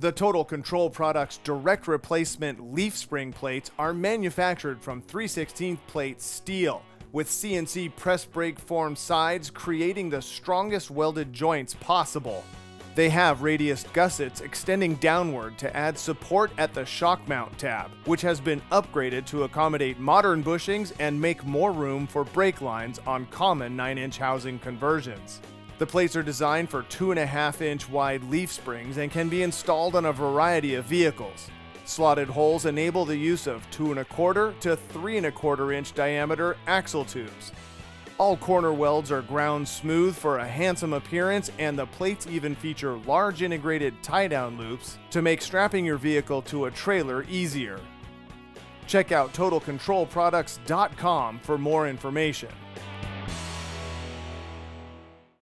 The Total Control product's direct replacement leaf spring plates are manufactured from 316th plate steel, with CNC press brake formed sides creating the strongest welded joints possible. They have radius gussets extending downward to add support at the shock mount tab, which has been upgraded to accommodate modern bushings and make more room for brake lines on common 9 inch housing conversions. The plates are designed for 2.5 inch wide leaf springs and can be installed on a variety of vehicles. Slotted holes enable the use of 2.25 to 3.25 inch diameter axle tubes. All corner welds are ground smooth for a handsome appearance, and the plates even feature large integrated tie down loops to make strapping your vehicle to a trailer easier. Check out TotalControlProducts.com for more information.